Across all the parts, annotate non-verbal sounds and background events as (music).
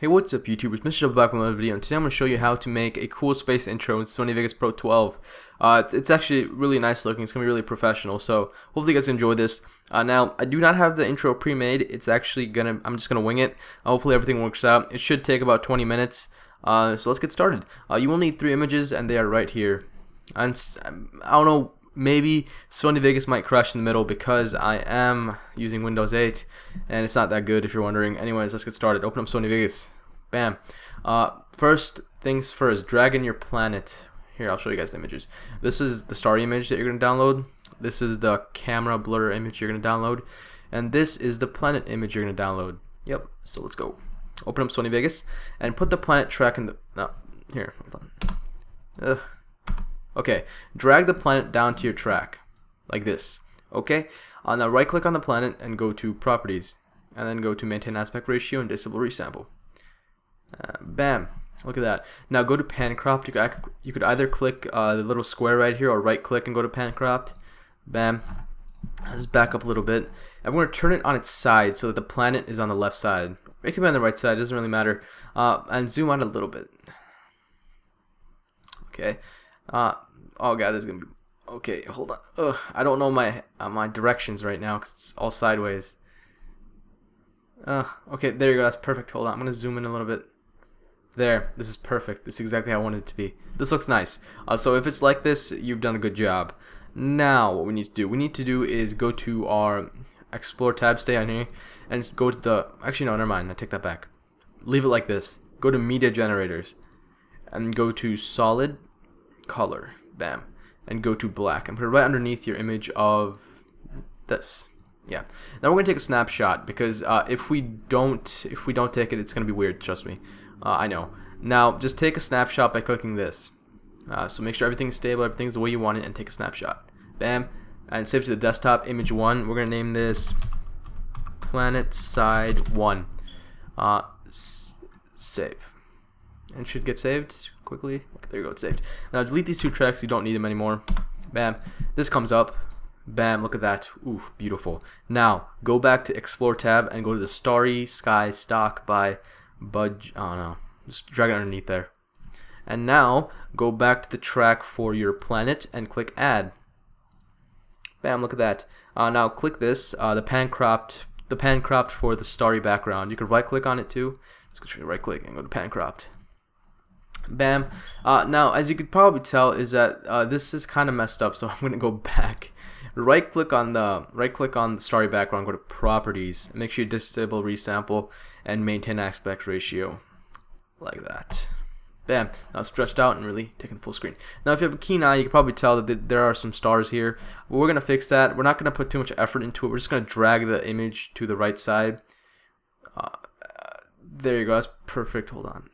Hey what's up YouTubers, Mr. Jubble back with another video and today I'm going to show you how to make a cool space intro in Sony Vegas Pro 12. Uh, it's, it's, actually really nice looking, it's going to be really professional, so hopefully you guys enjoy this. Uh, now, I do not have the intro pre-made, it's actually going to, I'm just going to wing it. Uh, hopefully everything works out. It should take about 20 minutes, uh, so let's get started. Uh, you will need three images and they are right here. And I don't know maybe Sony Vegas might crash in the middle because I am using Windows 8 and it's not that good if you're wondering. Anyways, let's get started. Open up Sony Vegas. Bam. Uh, first things first, drag in your planet. Here, I'll show you guys the images. This is the star image that you're going to download. This is the camera blur image you're going to download. And this is the planet image you're going to download. Yep, so let's go. Open up Sony Vegas and put the planet track in the... No, here, hold on. Ugh. Okay, drag the planet down to your track, like this. Okay, uh, now right click on the planet and go to properties, and then go to maintain aspect ratio and disable resample. Uh, bam, look at that. Now go to pan cropped. You could, you could either click uh, the little square right here or right click and go to pan cropped. Bam. Let's back up a little bit. We're going to turn it on its side so that the planet is on the left side. It can be on the right side, doesn't really matter. Uh, and zoom out a little bit. Okay. Uh, Oh god, this is gonna be. Okay, hold on. Ugh, I don't know my uh, my directions right now because it's all sideways. Uh, okay, there you go. That's perfect. Hold on, I'm gonna zoom in a little bit. There, this is perfect. This is exactly how I wanted it to be. This looks nice. Uh, so if it's like this, you've done a good job. Now, what we need to do, we need to do is go to our Explore tab, stay on here, and go to the. Actually, no, never mind. I take that back. Leave it like this. Go to Media Generators, and go to Solid Color bam, and go to black and put it right underneath your image of this. Yeah. Now we're gonna take a snapshot because uh, if we don't if we don't take it, it's gonna be weird. Trust me. Uh, I know. Now just take a snapshot by clicking this. Uh, so make sure everything's stable, everything's the way you want it, and take a snapshot. Bam, and save to the desktop. Image one. We're gonna name this Planet Side One. Uh, save, and should get saved quickly. There you go, it's saved. Now delete these two tracks, you don't need them anymore. Bam. This comes up. Bam, look at that. Ooh, beautiful. Now, go back to Explore tab and go to the Starry Sky Stock by Budge. Oh no. Just drag it underneath there. And now, go back to the track for your planet and click Add. Bam, look at that. Uh, now click this, uh, the pan cropped, the pan cropped for the starry background. You could right click on it too. Let's go right click and go to pan cropped. Bam. Uh, now, as you could probably tell, is that uh, this is kind of messed up, so (laughs) I'm going to go back. Right click on the right click on the starry background, go to properties, make sure you disable resample and maintain aspect ratio. Like that. Bam. Now stretched out and really taking the full screen. Now if you have a keen eye, you can probably tell that there are some stars here. We're going to fix that. We're not going to put too much effort into it. We're just going to drag the image to the right side. Uh, there you go. That's perfect. Hold on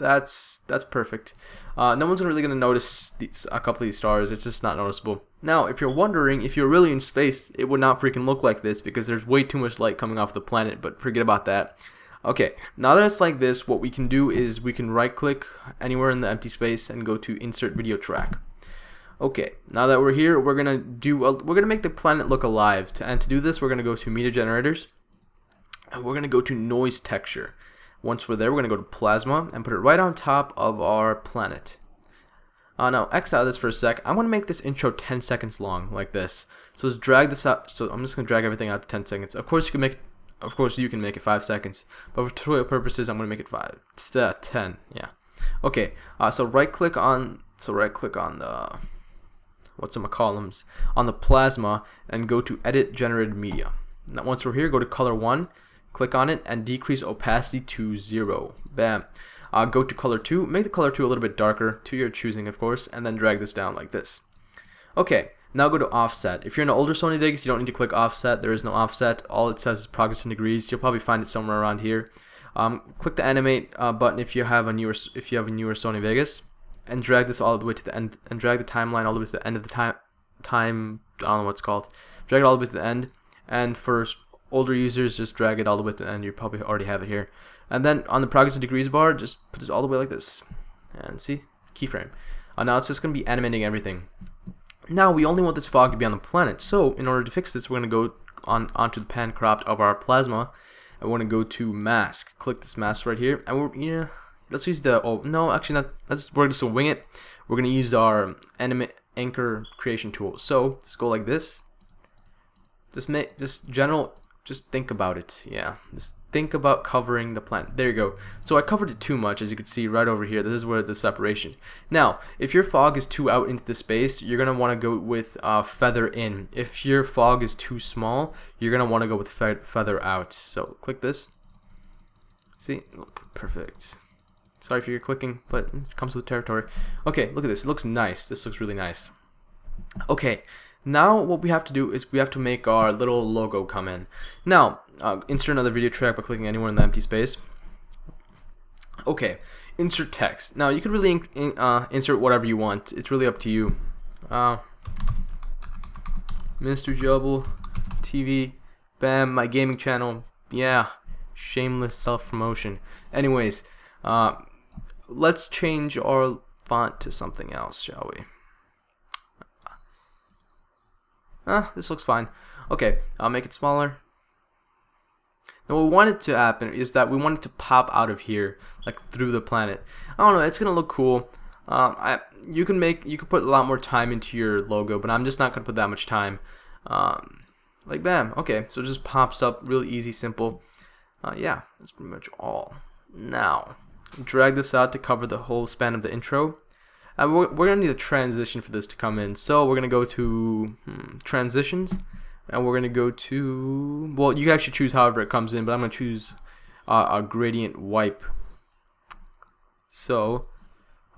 that's that's perfect. Uh, no one's really gonna notice these, a couple of these stars. It's just not noticeable. Now, if you're wondering, if you're really in space, it would not freaking look like this because there's way too much light coming off the planet. But forget about that. Okay, now that it's like this, what we can do is we can right-click anywhere in the empty space and go to Insert Video Track. Okay, now that we're here, we're gonna do a, we're gonna make the planet look alive. And to do this, we're gonna go to Media Generators, and we're gonna go to Noise Texture. Once we're there, we're going to go to Plasma and put it right on top of our planet. Uh, now, X out of this for a sec. I want to make this intro 10 seconds long, like this. So let's drag this out. So I'm just going to drag everything out to 10 seconds. Of course, you can make of course you can make it 5 seconds. But for tutorial purposes, I'm going to make it 5. Uh, 10, yeah. Okay, uh, so right click on, so right click on the, what's in my columns, on the plasma and go to edit generated media. Now once we're here, go to color 1 click on it and decrease opacity to zero. Bam. Uh, go to color 2 make the color 2 a little bit darker to your choosing of course and then drag this down like this. Okay now go to offset. If you're in an older Sony Vegas you don't need to click offset. There is no offset. All it says is progress in degrees. You'll probably find it somewhere around here. Um, click the animate uh, button if you have a newer if you have a newer Sony Vegas and drag this all the way to the end and drag the timeline all the way to the end of the time time I don't know what's called. Drag it all the way to the end. And for older users just drag it all the way to the end you probably already have it here and then on the progress and degrees bar just put it all the way like this and see keyframe uh, now it's just going to be animating everything now we only want this fog to be on the planet so in order to fix this we're going to go on onto the pan cropped of our plasma I want to go to mask. Click this mask right here, and we're yeah. Let's use the oh no actually not. Let's we're just gonna wing it. We're gonna use our animate anchor creation tool. So just go like this. Just make just general. Just think about it. Yeah. Just think about covering the plant. There you go. So I covered it too much, as you can see right over here. This is where the separation. Now, if your fog is too out into the space, you're gonna want to go with uh, feather in. If your fog is too small, you're gonna want to go with fe feather out. So click this. See, look perfect. Sorry for your clicking, but it comes with territory. Okay, look at this. It looks nice. This looks really nice. Okay, now what we have to do is we have to make our little logo come in. Now, uh, insert another video track by clicking anywhere in the empty space. Okay, insert text. Now you can really in, in, uh, insert whatever you want. It's really up to you. Uh, Mr. Jubble TV, bam, my gaming channel. Yeah, shameless self-promotion. Anyways, uh, let's change our font to something else, shall we? Ah, this looks fine. Okay, I'll make it smaller. Now what we want it to happen is that we want it to pop out of here, like through the planet. I don't know, it's gonna look cool. Um, I you can make you can put a lot more time into your logo, but I'm just not gonna put that much time. Um, like bam, okay, so it just pops up, really easy, simple. Uh, yeah, that's pretty much all. Now, drag this out to cover the whole span of the intro. And we're, we're going to need a transition for this to come in. So we're going to go to hmm, transitions. And we're going to go to, well, you can actually choose however it comes in, but I'm going to choose uh, a gradient wipe. So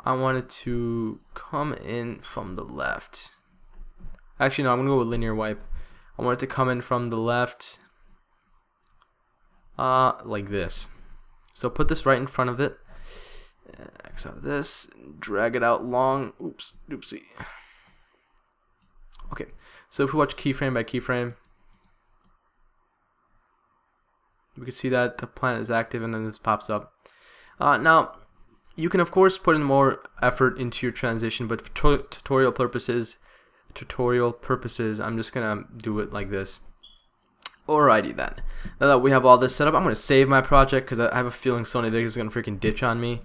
I want it to come in from the left. Actually, no, I'm going to go with linear wipe. I want it to come in from the left uh, like this. So put this right in front of it. X out of this, drag it out long. Oops, oopsie. Okay, so if we watch keyframe by keyframe, we can see that the planet is active and then this pops up. Uh, now, you can of course put in more effort into your transition, but for tutorial purposes, tutorial purposes, I'm just gonna do it like this. Alrighty then. Now that we have all this set up, I'm to save my project because I have a feeling Sony Vegas is to freaking ditch on me.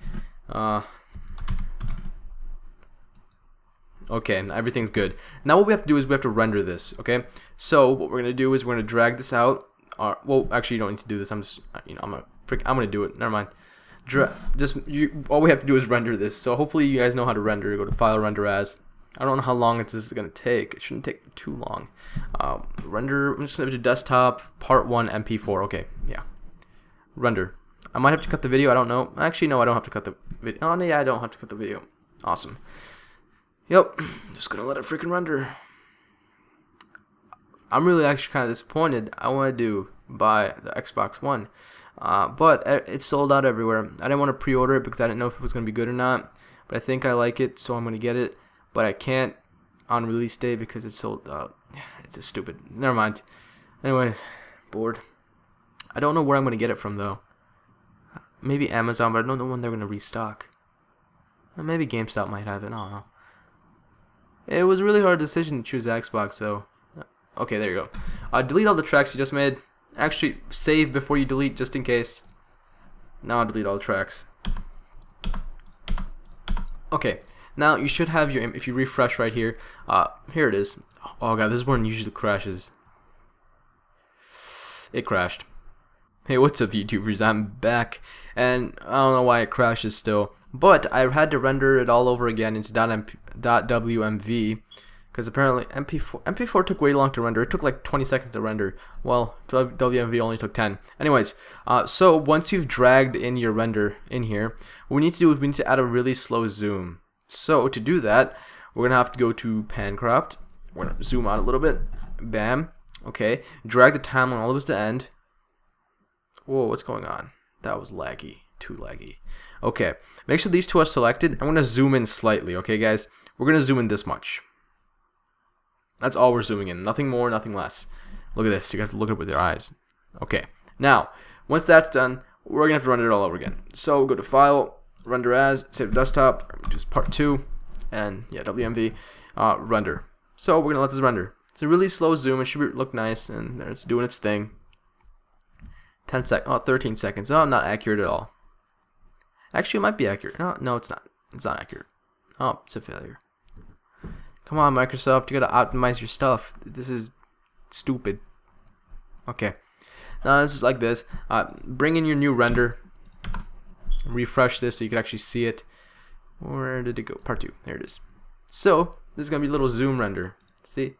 Uh, okay, everything's good. Now what we have to do is we have to render this, okay? So what we're going to do is we're going to drag this out. Uh, well, actually, you don't need to do this. I'm just, you know, I'm a freak. I'm going to do it. Never mind. Dra just you, all we have to do is render this. So hopefully you guys know how to render. Go to File, Render As. I don't know how long this is going to take. It shouldn't take too long. Uh, render, I'm just going to desktop, part 1, MP4. Okay, yeah. Render. I might have to cut the video, I don't know. Actually, no, I don't have to cut the video. Oh, yeah, I don't have to cut the video. Awesome. Yep, (clears throat) just to let it freaking render. I'm really actually kind of disappointed. I wanted to buy the Xbox One. Uh, but it's sold out everywhere. I didn't want to pre-order it because I didn't know if it was to be good or not. But I think I like it, so I'm to get it but I can't on release day because it's sold out. (sighs) It's a stupid. Never mind. Anyway, bored. I don't know where I'm gonna get it from though. Maybe Amazon, but I don't know when they're gonna restock. Or maybe GameStop might have it. I don't know. It was a really hard decision to choose Xbox though. Okay, there you go. Uh, delete all the tracks you just made. Actually, save before you delete just in case. Now I'll delete all the tracks. Okay. Now you should have your if you refresh right here. Uh, here it is. Oh god, this is it usually crashes. It crashed. Hey, what's up, YouTubers? I'm back, and I don't know why it crashes still, but I had to render it all over again into .wmv because apparently MP4 MP4 took way long to render. It took like 20 seconds to render. Well, WMV only took 10. Anyways, uh, so once you've dragged in your render in here, what we need to do is we need to add a really slow zoom. So to do that, we're going to have to go to Pancropped. We're going to zoom out a little bit. Bam. Okay. Drag the timeline all the way to the end. Whoa, what's going on? That was laggy. Too laggy. Okay. Make sure these two are selected. I'm going to zoom in slightly. Okay, guys? We're going to zoom in this much. That's all we're zooming in. Nothing more, nothing less. Look at this. You have to look at it with your eyes. Okay. Now, once that's done, we're going to have to run it all over again. So go to File, render as, save desktop, just part two, and yeah, WMV, uh, render. So we're gonna let this render. It's a really slow zoom. It should look nice, and it's doing its thing. 10 sec oh 13 seconds. Oh not accurate at all. Actually it might be accurate. No no it's not. It's not accurate. Oh it's a failure. Come on Microsoft you gotta optimize your stuff. This is stupid. Okay. Now this is like this. Uh, bring in your new render. Refresh this so you can actually see it. Where did it go? Part two. There it is. So this is gonna be a little zoom render. See?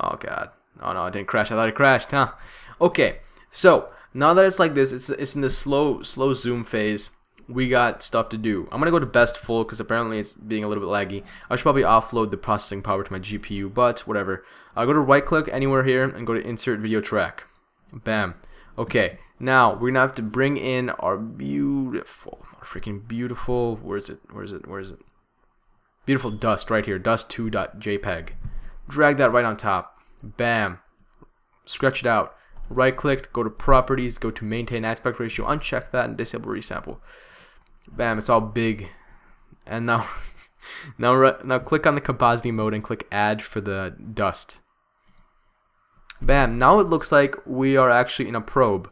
Oh god. Oh no it didn't crash. I thought it crashed huh? Okay so now that it's like this, it's it's in the slow slow zoom phase. We got stuff to do. I'm gonna go to best full because apparently it's being a little bit laggy. I should probably offload the processing power to my GPU, but whatever. I'll go to right click anywhere here and go to insert video track. Bam. Okay, now we're gonna have to bring in our beautiful, our freaking beautiful. Where is it? Where is it? Where is it? Beautiful dust right here. Dust2.jpg. Drag that right on top. Bam. Stretch it out right click, go to properties, go to maintain aspect ratio, uncheck that and disable resample. Bam, it's all big. And now (laughs) now now click on the compositing mode and click add for the dust. Bam, now it looks like we are actually in a probe.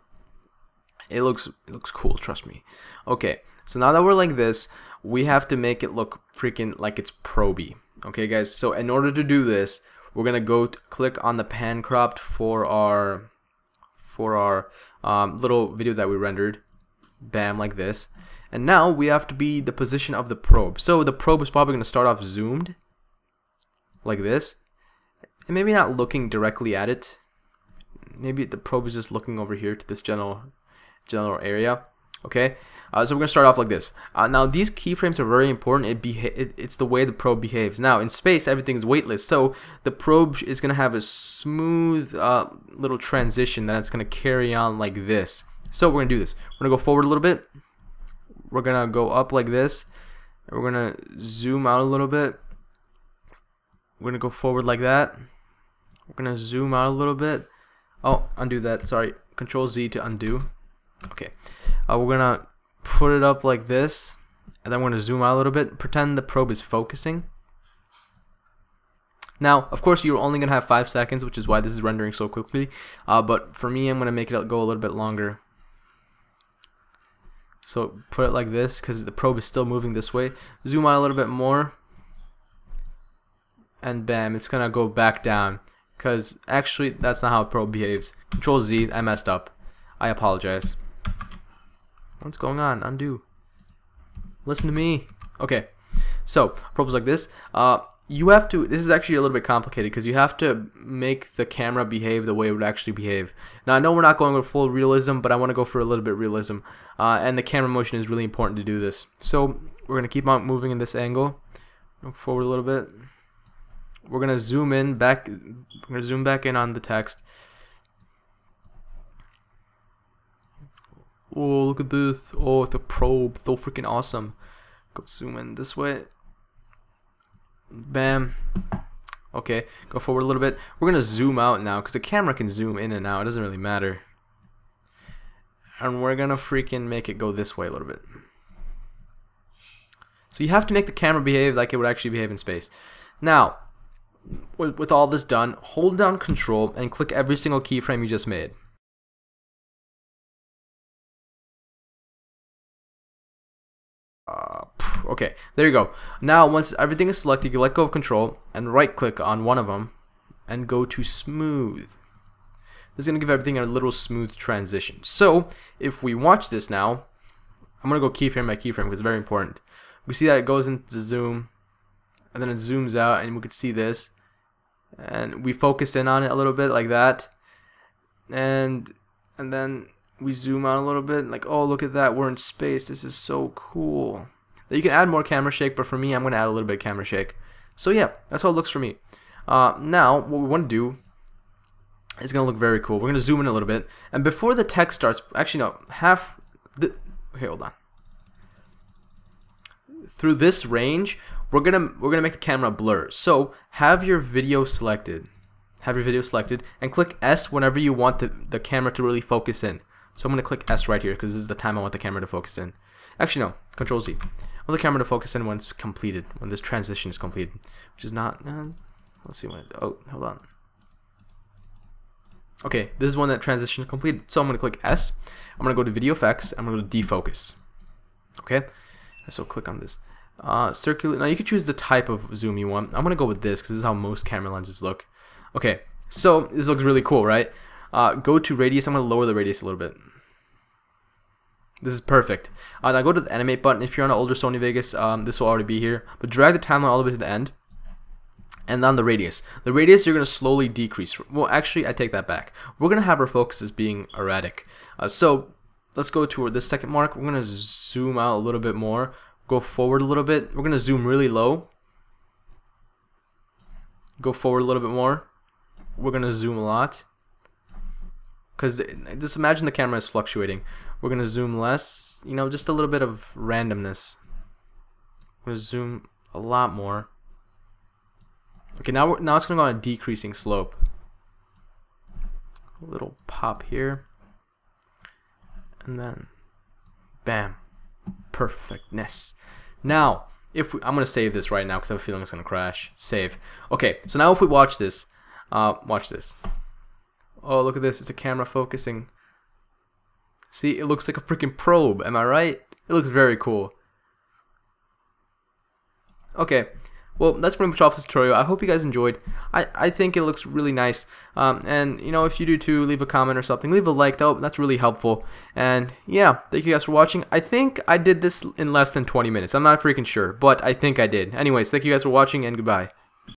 It looks it looks cool, trust me. Okay, so now that we're like this, we have to make it look freaking like it's proby. Okay guys, so in order to do this, we're gonna go click on the pan cropped for our for our um, little video that we rendered. Bam, like this. And now we have to be the position of the probe. So the probe is probably going to start off zoomed, like this. And maybe not looking directly at it. Maybe the probe is just looking over here to this general, general area. Okay, uh, so we're gonna start off like this. Uh, now these keyframes are very important. It, it it's the way the probe behaves. Now in space everything is weightless, so the probe is gonna have a smooth uh, little transition that it's gonna carry on like this. So we're gonna do this. We're gonna go forward a little bit. We're gonna go up like this. We're gonna zoom out a little bit. We're gonna go forward like that. We're gonna zoom out a little bit. Oh, undo that. Sorry. Control Z to undo. Okay. Uh, we're gonna put it up like this and then we're going to zoom out a little bit pretend the probe is focusing. Now of course you're only going to have five seconds which is why this is rendering so quickly uh, but for me I'm going to make it go a little bit longer. So put it like this because the probe is still moving this way. Zoom out a little bit more and bam it's gonna go back down. Because actually that's not how a probe behaves. Control Z I messed up. I apologize What's going on? Undo. Listen to me. Okay. So, probes like this. Uh, you have to, this is actually a little bit complicated because you have to make the camera behave the way it would actually behave. Now, I know we're not going with full realism, but I want to go for a little bit realism. Uh, and the camera motion is really important to do this. So, we're going to keep on moving in this angle. Forward a little bit. We're going to zoom in back, we're going to zoom back in on the text. Oh, look at this. Oh, it's a probe. So freaking awesome. Go zoom in this way. Bam. Okay, go forward a little bit. We're going to zoom out now because the camera can zoom in and out. It doesn't really matter. And we're going to freaking make it go this way a little bit. So you have to make the camera behave like it would actually behave in space. Now, with, with all this done, hold down control and click every single keyframe you just made. Uh, okay, there you go. Now, once everything is selected, you let go of control and right click on one of them and go to smooth. This is going to give everything a little smooth transition. So, if we watch this now, I'm going to go keyframe by keyframe because it's very important. We see that it goes into zoom and then it zooms out and we could see this and we focus in on it a little bit like that and and then we zoom out a little bit like oh look at that we're in space this is so cool. You can add more camera shake but for me I'm gonna add a little bit of camera shake. So yeah that's how it looks for me. Uh, now what we want to do is gonna look very cool. We're gonna zoom in a little bit. And before the text starts actually no half the okay hold on. Through this range we're gonna we're gonna make the camera blur. So have your video selected. Have your video selected and click S whenever you want the, the camera to really focus in so I'm going to click S right here because this is the time I want the camera to focus in. Actually, no. Control Z. I want the camera to focus in when it's completed, when this transition is completed, which is not. Uh, let's see when. It, oh, hold on. Okay, this is one that transition is completed. So I'm going to click S. I'm going to go to video effects. I'm going to go to defocus. Okay, so click on this. Uh, circular. Now you can choose the type of zoom you want. I'm going to go with this because this is how most camera lenses look. Okay, so this looks really cool, right? Uh, go to radius. I'm going to lower the radius a little bit. This is perfect. Uh, now go to the animate button. If you're on an older Sony Vegas, um, this will already be here. But drag the timeline all the way to the end. And then the radius. The radius you're going to slowly decrease. Well, actually, I take that back. We're going to have our focus as being erratic. Uh, so let's go to this second mark. We're going to zoom out a little bit more. Go forward a little bit. We're going to zoom really low. Go forward a little bit more. We're going to zoom a lot. Because just imagine the camera is fluctuating. We're to zoom less, you know, just a little bit of randomness. To zoom a lot more. Okay, now we're, now it's to go on a decreasing slope. A little pop here. And then, bam, perfectness. Now, if we, I'm to save this right now because I have a feeling it's to crash. Save. Okay, so now if we watch this, uh, watch this. Oh, look at this. It's a camera focusing. See, it looks like a freaking probe. Am I right? It looks very cool. Okay, well, that's pretty much all for this tutorial. I hope you guys enjoyed. I, I think it looks really nice. Um, and, you know, if you do too, leave a comment or something. Leave a like, though. That's really helpful. And, yeah, thank you guys for watching. I think I did this in less than 20 minutes. I'm not freaking sure, but I think I did. Anyways, thank you guys for watching, and goodbye.